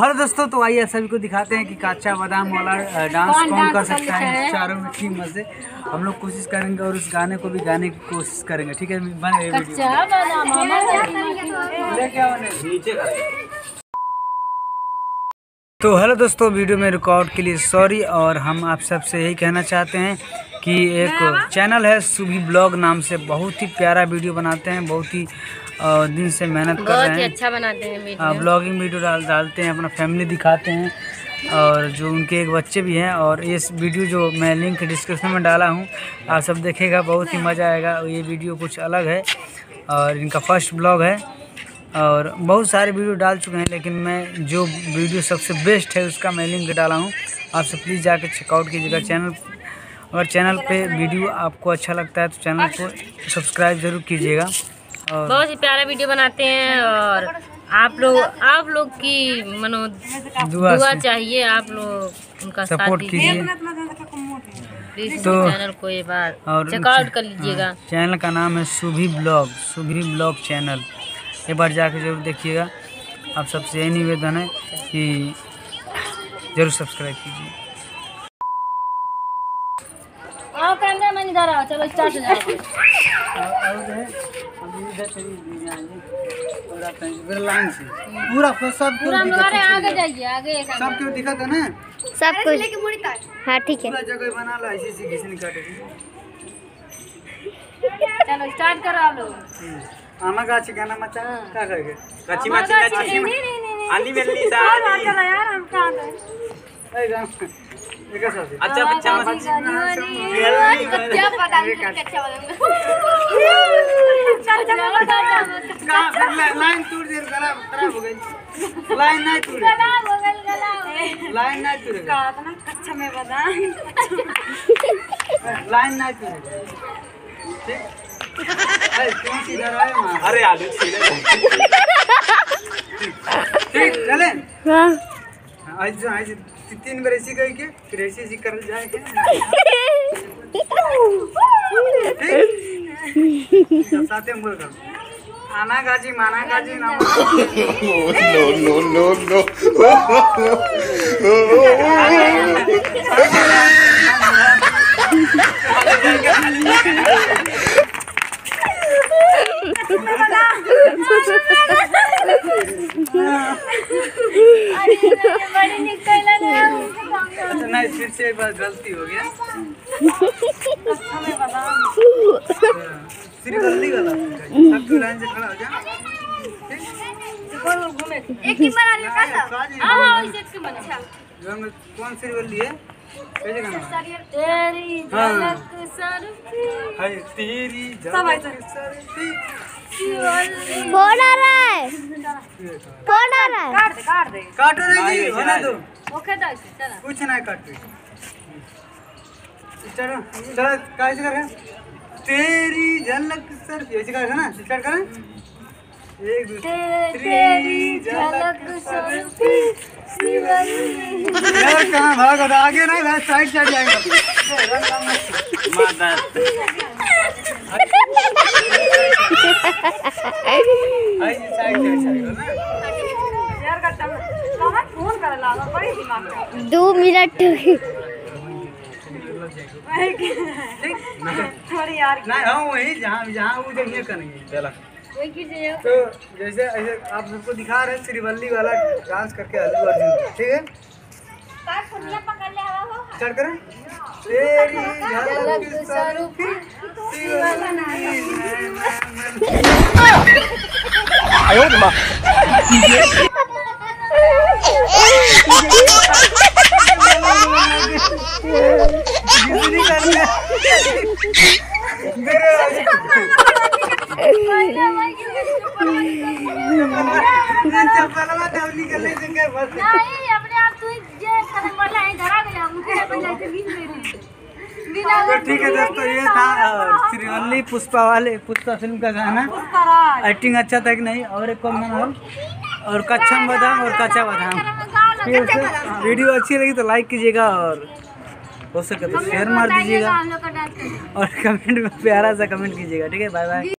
Hello दोस्तों तो आइए सभी को दिखाते हैं कि काचा बादाम वाला डांस कौन कर सकता है चारों में ठीक मज़े। हम लोग कोशिश करेंगे और उस गाने को भी गाने की कोशिश करेंगे ठीक है? बने ये वीडियो नीचे तो हेलो दोस्तों वीडियो में रिकॉर्ड के लिए सॉरी और हम आप सबसे यही कहना चाहते हैं कि एक चैनल है सुभी ब्लॉग नाम से। बहुत ही प्यारा वीडियो बनाते हैं बहुत ही अ, दिन से मेहनत कर रहे ही हैं। अच्छा बनाते हैं ब्लॉगिंग वीडियो डाल डालते हैं अपना फैमिली दिखाते हैं। और जो उनके एक बच्चे भी हैं और ये वीडियो जो मैं लिंक डिस्क्रिप्शन में डाला हूँ आप सब देखेगा बहुत ही मज़ा आएगा। ये वीडियो कुछ अलग है और इनका फ़र्स्ट ब्लॉग है। और बहुत सारे वीडियो डाल चुके हैं लेकिन मैं जो वीडियो सबसे बेस्ट है उसका मैं लिंक डाला हूँ। आप सब प्लीज़ जाकर चेकआउट कीजिएगा चैनल अगर चैनल पे वीडियो आपको अच्छा लगता है तो चैनल को सब्सक्राइब ज़रूर कीजिएगा। और बहुत ही प्यारा वीडियो बनाते हैं और आप लोग आप लोग की मनो दुआ दुआ चाहिए आप लोग उनका सपोर्ट कीजिए। तो- चैनल को एक बार चेकआउट कर लीजिएगा। हाँ, चैनल का नाम है Subhi blog Subhi blog channel. एक बार जाके ज़रूर देखिएगा। आप सबसे यही निवेदन है कि ज़रूर सब्सक्राइब कीजिए आओ कैमरा मैन इधर आओ चलो स्टार्ट हो जाओ पूरा सब आगे जाइए आगे सब क्यों दिखा था ना? सब कुछ। हाँ ठीक है। पूरा जगह बना ला ऐसे ऐसे घिसनी काटे चलो स्टार्ट करो आप लोग। आमा गाची गाना मचा का करेंगे कच्ची मच्छी कच्ची आली मिलनी सा यार हम कहाँ गए ए अच्छा बच्चा मच्छी पता कहाँ फिर ला- लाइन टूट दे खराब खराब हो गई। लाइन नहीं टूटे लाइन नहीं टूटे कच्चा में बता लाइन नहीं टूटे ठीक? ए कौन सी इधर आए वहाँ अरे आलू छीले ठीक चले। हाँ। आज आज तीन बार ऐसी गई के फिर ऐसी ऐसी कर जाए के साथे बोल कर। आना गाजी माना गाजी ना अच्छा नहीं फिर से एक बार गलती हो गया श्रीवल्ली वाला सब तो लाइन से खड़ा हो जा एक ही बना लियो का सब हाँ इसे के बना कौन है कैसे गाना है? कौन आ रहा है। कौन आ रहा है काट दे काट दे काटो नहीं होने दो ओके तो चला कुछ नहीं काटते चलो चलो कैसे करें तेरी झलक सर ऐसे करें ना स्टार्ट करें एक दो तेरी झलक सर यार कहाँ भागा आगे नहीं भाई साइड साइड जाएगा माता दो मिनट। थोड़ी यार नहीं हम वही जहाँ जहाँ वो जगह करेंगे। चला। तो जैसे ऐसे आप सबको दिखा रहे हैं श्रीवल्ली वाला डांस करके अल्लू अर्जुन ठीक है? स्टार्ट करें। तेरी झलक सरूपी कितनी करनी चप्पलवा डबली कर ले जगह बस नहीं अपने आप जे खत्म कर ले घर आ गया मुझे पहले से बीच में बिना तो ठीक है दोस्तों, ये था श्रीवल्ली पुष्पा वाले, पुष्पा फ़िल्म का गाना। एक्टिंग अच्छा था कि नहीं? और एक कौन गाना और कच्चा बादाम, और कच्चा बादाम। वीडियो अच्छी लगी तो लाइक कीजिएगा और हो सके तो शेयर मार दीजिएगा। और कमेंट में प्यारा सा कमेंट कीजिएगा। ठीक है बाय बाय